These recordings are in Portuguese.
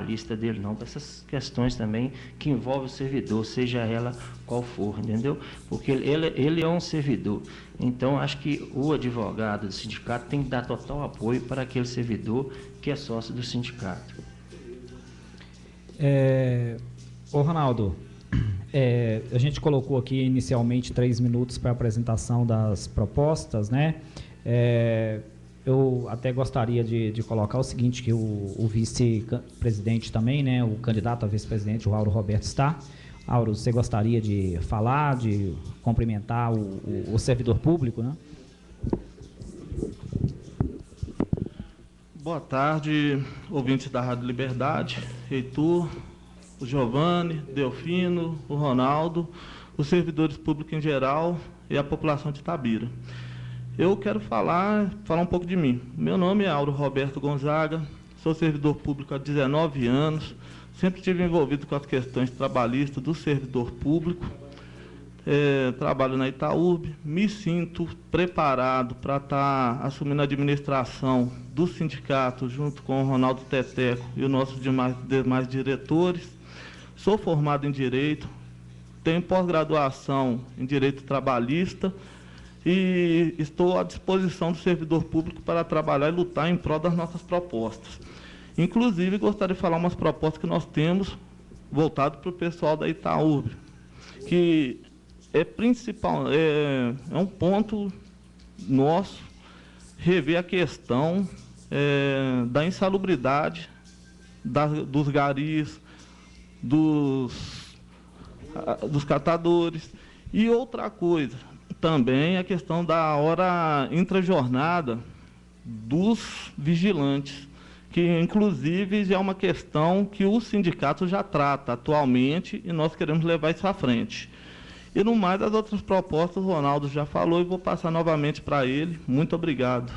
lista dele, não, para essas questões também que envolvem o servidor, seja ela qual for, entendeu? Porque ele, ele é um servidor. Então, acho que o advogado do sindicato tem que dar total apoio para aquele servidor que é sócio do sindicato. É, ô Ronaldo, é, a gente colocou aqui inicialmente três minutos para a apresentação das propostas, né? É, eu até gostaria de, de, colocar o seguinte, que o, o vice-presidente também, né, o candidato a vice-presidente, o Auro Roberto, está. Auro, você gostaria de falar, de cumprimentar o, o, o servidor público, né? Boa tarde, ouvintes da Rádio Liberdade, Heitor, o Giovanni, Delfino, o Ronaldo, os servidores públicos em geral e a população de Tabira. Eu quero falar, falar um pouco de mim. Meu nome é Auro Roberto Gonzaga, sou servidor público há 19 anos, sempre estive envolvido com as questões trabalhistas do servidor público. É, trabalho na Itaúb, me sinto preparado para estar tá assumindo a administração do sindicato junto com o Ronaldo Teteco e os nossos demais, demais diretores. Sou formado em Direito, tenho pós-graduação em Direito Trabalhista e estou à disposição do servidor público para trabalhar e lutar em prol das nossas propostas. Inclusive, gostaria de falar umas propostas que nós temos voltado para o pessoal da Itaú, que é principal, é, é um ponto nosso rever a questão é, da insalubridade da, dos garis, dos, dos catadores. E outra coisa, também a questão da hora intrajornada dos vigilantes, que inclusive já é uma questão que o sindicato já trata atualmente e nós queremos levar isso à frente. E no mais, as outras propostas, o Ronaldo já falou e vou passar novamente para ele. Muito obrigado.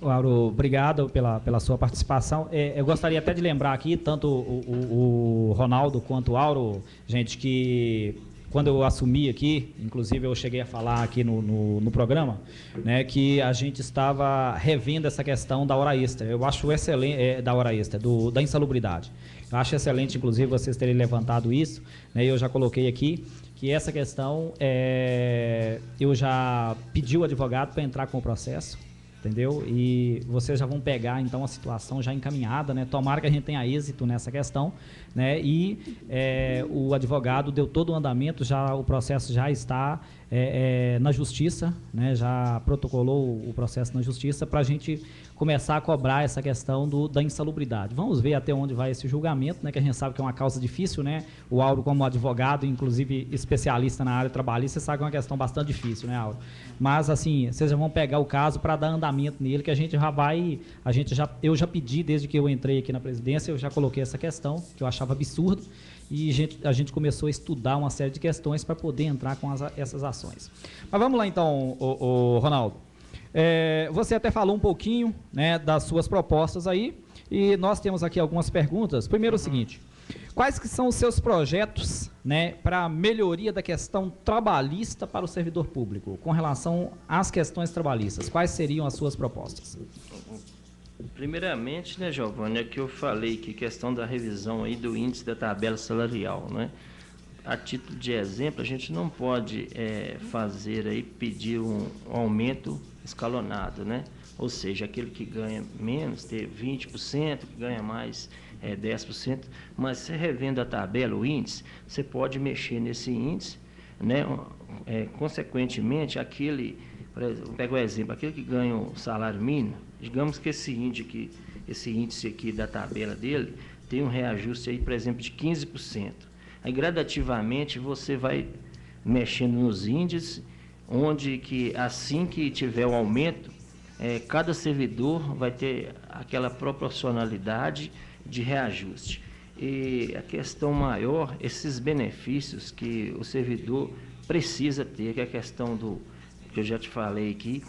Lauro, obrigado pela, pela sua participação. É, eu gostaria até de lembrar aqui, tanto o, o, o Ronaldo quanto o Auro, gente, que quando eu assumi aqui, inclusive eu cheguei a falar aqui no, no, no, programa, né, que a gente estava revendo essa questão da hora extra. Eu acho excelente, é, da hora extra, do, da insalubridade. Eu acho excelente, inclusive, vocês terem levantado isso, né, eu já coloquei aqui, que essa questão, é, eu já pedi o advogado para entrar com o processo, entendeu? E vocês já vão pegar então a situação já encaminhada, né? Tomara que a gente tenha êxito nessa questão, né? E é, o advogado deu todo o andamento, já o processo já está é, é, na justiça, né? Já protocolou o processo na justiça para a gente começar a cobrar essa questão do, da insalubridade. Vamos ver até onde vai esse julgamento, né, que a gente sabe que é uma causa difícil, né? O Auro, como advogado, inclusive especialista na área trabalhista, sabe que é uma questão bastante difícil, né, Auro? Mas, assim, vocês já vão pegar o caso para dar andamento nele, que a gente já vai. A gente já, eu já pedi, desde que eu entrei aqui na presidência, eu já coloquei essa questão, que eu achava absurdo e a gente, a gente, começou a estudar uma série de questões para poder entrar com as, essas ações. Mas vamos lá então, o, o Ronaldo. É, você até falou um pouquinho né, das suas propostas aí, e nós temos aqui algumas perguntas. Primeiro é o seguinte, quais que são os seus projetos né, para a melhoria da questão trabalhista para o servidor público, com relação às questões trabalhistas? Quais seriam as suas propostas? Primeiramente, né, Giovanni, é que eu falei que questão da revisão aí do índice da tabela salarial, né? A título de exemplo, a gente não pode é, fazer aí, pedir um aumento escalonado, né? Ou seja, aquele que ganha menos, ter 20%, que ganha mais é, 10%, mas você revendo a tabela, o índice, você pode mexer nesse índice, né? É, consequentemente, aquele, exemplo, pegar o exemplo, aquele que ganha o salário mínimo, digamos que esse índice aqui, esse índice aqui da tabela dele tem um reajuste aí, por exemplo, de 15%. Aí gradativamente você vai mexendo nos índices onde que assim que tiver o aumento, é, cada servidor vai ter aquela proporcionalidade de reajuste. E a questão maior, esses benefícios que o servidor precisa ter, que é a questão do, que eu já te falei aqui,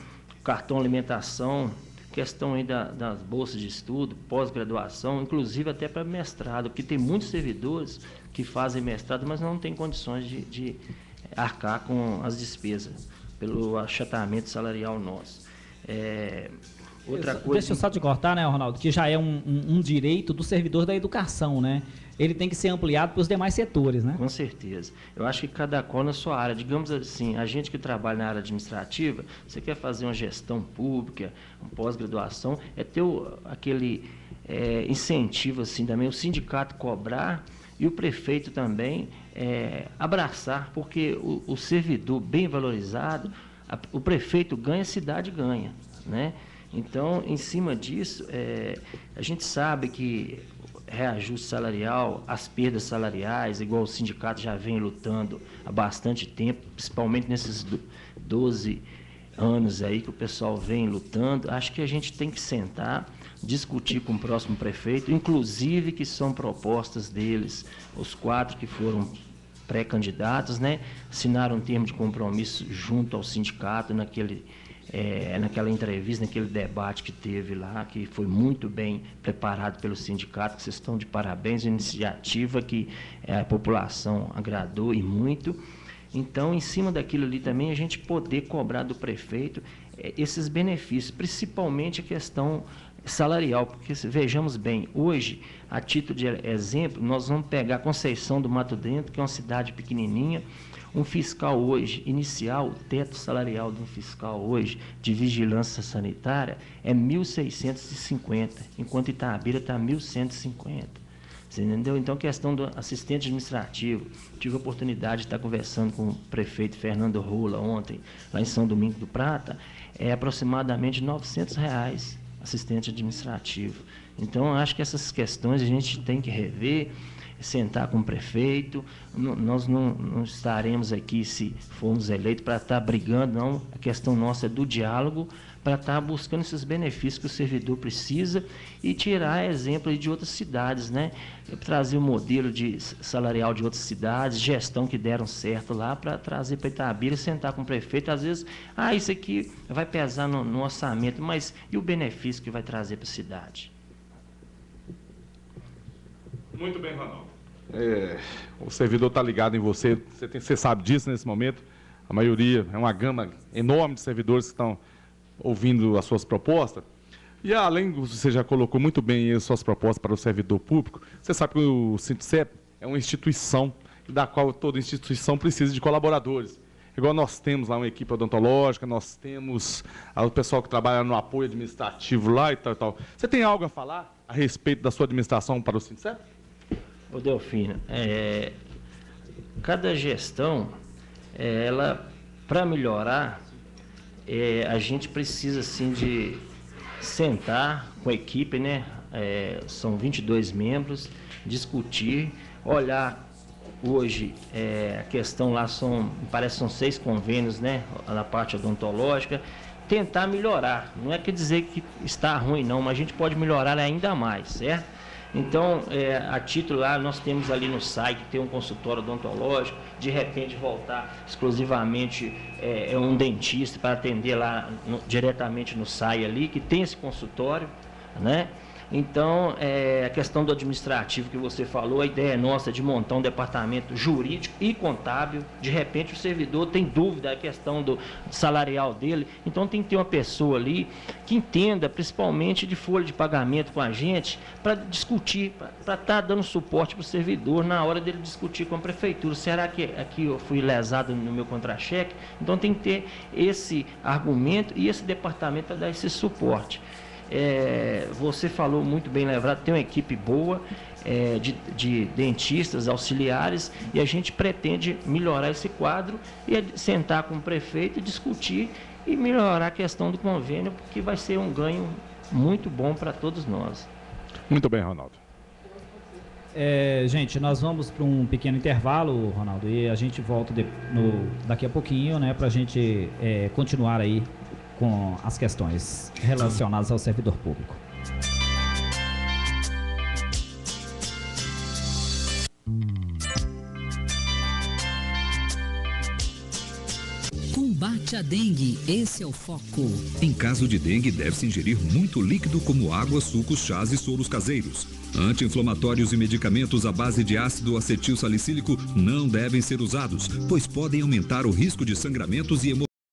cartão alimentação, questão aí da, das bolsas de estudo, pós-graduação, inclusive até para mestrado, porque tem muitos servidores que fazem mestrado, mas não têm condições de, de arcar com as despesas pelo achatamento salarial nosso. É, Outra coisa... Deixa eu só te cortar, né, Ronaldo, que já é um, um, um direito do servidor da educação, né? Ele tem que ser ampliado para os demais setores, né? Com certeza. Eu acho que cada qual na sua área. Digamos assim, a gente que trabalha na área administrativa, você quer fazer uma gestão pública, uma pós-graduação, é ter o, aquele é, incentivo assim também, o sindicato cobrar e o prefeito também é, abraçar, porque o, o servidor bem valorizado, a, o prefeito ganha, a cidade ganha, né? Então, em cima disso, é, a gente sabe que reajuste salarial, as perdas salariais, igual o sindicato já vem lutando há bastante tempo, principalmente nesses 12 anos aí que o pessoal vem lutando, acho que a gente tem que sentar, discutir com o próximo prefeito, inclusive que são propostas deles, os quatro que foram pré-candidatos, né, assinaram um termo de compromisso junto ao sindicato naquele é, naquela entrevista, naquele debate que teve lá, que foi muito bem preparado pelo sindicato, vocês estão de parabéns, iniciativa que é, a população agradou e muito. Então, em cima daquilo ali também, a gente poder cobrar do prefeito é, esses benefícios, principalmente a questão salarial, porque vejamos bem, hoje, a título de exemplo, nós vamos pegar Conceição do Mato Dentro, que é uma cidade pequenininha, um fiscal hoje, inicial, o teto salarial de um fiscal hoje de vigilância sanitária é 1.650, enquanto Itabira está 1.150. Você entendeu? Então, questão do assistente administrativo. Tive a oportunidade de estar conversando com o prefeito Fernando Rola ontem, lá em São Domingo do Prata, é aproximadamente 900 reais assistente administrativo. Então, acho que essas questões a gente tem que rever sentar com o prefeito. nós não, não, estaremos aqui, se formos eleitos, para estar brigando, não. A questão nossa é do diálogo, para estar buscando esses benefícios que o servidor precisa e tirar exemplo de outras cidades, né? Trazer o um modelo de salarial de outras cidades, gestão que deram certo lá, para trazer para Itabira, sentar com o prefeito. Às vezes, ah, isso aqui vai pesar no, no orçamento, mas e o benefício que vai trazer para a cidade? Muito bem, Ronaldo. É, o servidor está ligado em você, você, tem, você, sabe disso nesse momento. A maioria, é uma gama enorme de servidores que estão ouvindo as suas propostas. E além, você já colocou muito bem as suas propostas para o servidor público, você sabe que o Sintcep é uma instituição da qual toda instituição precisa de colaboradores. Igual nós temos lá uma equipe odontológica, nós temos o pessoal que trabalha no apoio administrativo lá e tal tal. Você tem algo a falar a respeito da sua administração para o Sintcep? Ô Delfino, é, cada gestão, é, ela, para melhorar, é, a gente precisa assim de sentar com a equipe, né? É, são 22 membros, discutir, olhar hoje é, a questão lá são, parece são seis convênios, né? Na parte odontológica, tentar melhorar. Não é quer dizer que está ruim não, mas a gente pode melhorar ainda mais, certo? Então, é, a título lá, nós temos ali no site, tem um consultório odontológico, de repente voltar exclusivamente é, é um dentista para atender lá no, diretamente no SAI ali, que tem esse consultório, né? Então, é, a questão do administrativo que você falou, a ideia nossa é de montar um departamento jurídico e contábil. De repente, o servidor tem dúvida a questão do salarial dele, então tem que ter uma pessoa ali que entenda, principalmente de folha de pagamento com a gente, para discutir, para estar tá dando suporte para o servidor na hora dele discutir com a prefeitura. Será que aqui eu fui lesado no meu contra-cheque? Então, tem que ter esse argumento e esse departamento para dar esse suporte. É, você falou muito bem lembrado, tem uma equipe boa é, de, de, dentistas, auxiliares, e a gente pretende melhorar esse quadro e sentar com o prefeito e discutir e melhorar a questão do convênio, porque vai ser um ganho muito bom para todos nós. Muito bem, Ronaldo. É, gente, nós vamos para um pequeno intervalo, Ronaldo, e a gente volta de, no, daqui a pouquinho, né, para a gente é, continuar aí com as questões relacionadas ao servidor público. Combate a dengue, esse é o foco. Em caso de dengue, deve-se ingerir muito líquido como água, sucos, chás e soros caseiros. Anti-inflamatórios e medicamentos à base de ácido acetil salicílico não devem ser usados, pois podem aumentar o risco de sangramentos e hemorragias.